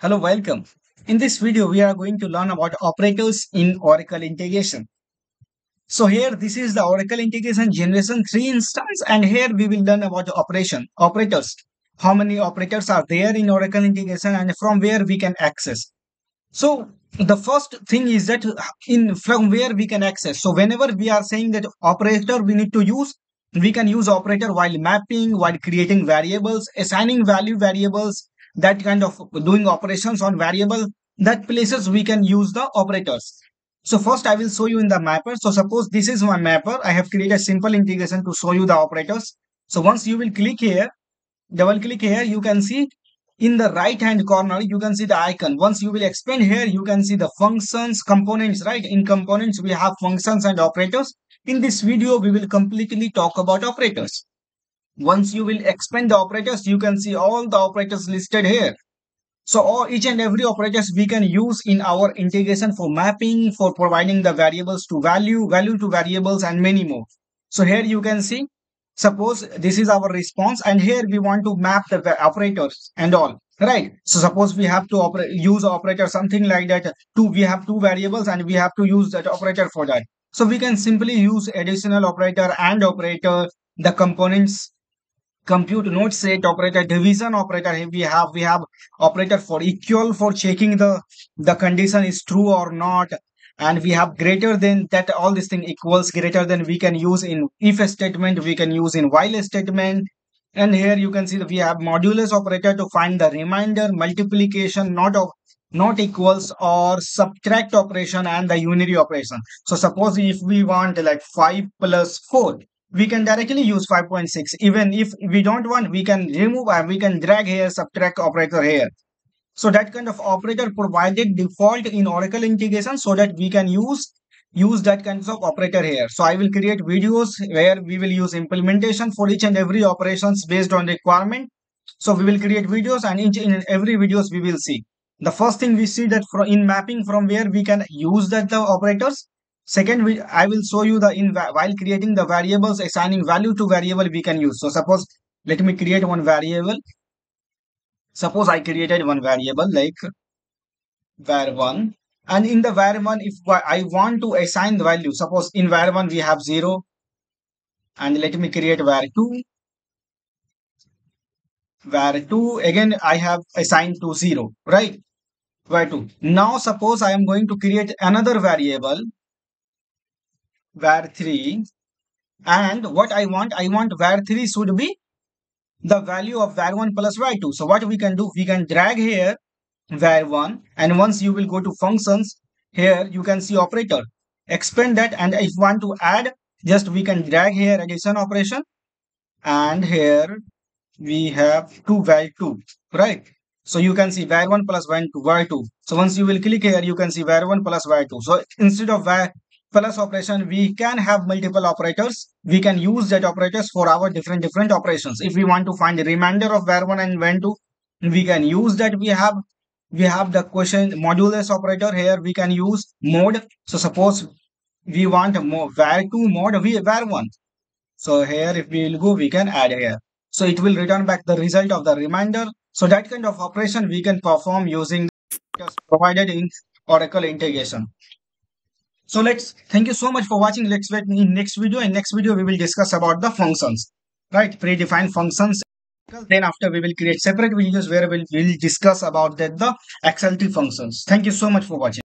Hello, welcome. In this video, we are going to learn about operators in Oracle integration. So here, this is the Oracle integration generation 3 instance and here we will learn about the operation, operators. How many operators are there in Oracle integration and from where we can access. So the first thing is that in from where we can access. So whenever we are saying that operator we need to use, we can use operator while mapping, while creating variables, assigning value variables, that kind of doing operations on variable, that places we can use the operators. So first I will show you in the mapper. So suppose this is my mapper. I have created a simple integration to show you the operators. So once you will click here, double click here, you can see in the right hand corner, you can see the icon. Once you will expand here, you can see the functions, components, right? In components, we have functions and operators. In this video, we will completely talk about operators. Once you will expand the operators, you can see all the operators listed here. So all, each and every operators we can use in our integration for mapping, for providing the variables to value, value to variables and many more. So here you can see, suppose this is our response and here we want to map the operators and all right so suppose we have to operate use operator something like that two we have two variables and we have to use that operator for that so we can simply use additional operator and operator the components compute node set operator division operator we have we have operator for equal for checking the the condition is true or not. And we have greater than that all this thing equals greater than we can use in if statement we can use in while statement. And here you can see that we have modulus operator to find the remainder multiplication not of not equals or subtract operation and the unary operation. So suppose if we want like 5 plus 4 we can directly use 5.6 even if we don't want we can remove and we can drag here subtract operator here. So that kind of operator provided default in oracle integration so that we can use use that kinds of operator here. So i will create videos where we will use implementation for each and every operations based on requirement. So we will create videos and each in every videos we will see. The first thing we see that from in mapping from where we can use that the operators Second, we, I will show you the in while creating the variables, assigning value to variable we can use. So suppose, let me create one variable. Suppose I created one variable like var1 and in the var1 if I want to assign the value, suppose in var1 we have 0 and let me create var2 var2 again I have assigned to 0 right? Var2 now suppose I am going to create another variable var3 and what I want, I want var3 should be the value of var1 plus var2. So what we can do, we can drag here var1 and once you will go to functions, here you can see operator. Expand that and if you want to add, just we can drag here addition operation and here we have 2 var2, right? So you can see var1 plus var2. So once you will click here, you can see var1 plus var2. So instead of var plus operation we can have multiple operators. We can use that operators for our different different operations. If we want to find the remainder of var1 and var2 we can use that we have. We have the question modulus operator here we can use mode. So suppose we want more var2 mode we var1 so here if we will go we can add here. So it will return back the result of the remainder. So that kind of operation we can perform using provided in oracle integration so let's thank you so much for watching. Let's wait in next video. In next video, we will discuss about the functions, right? Predefined functions. Then after we will create separate videos where we'll, we'll discuss about that the XSLT functions. Thank you so much for watching.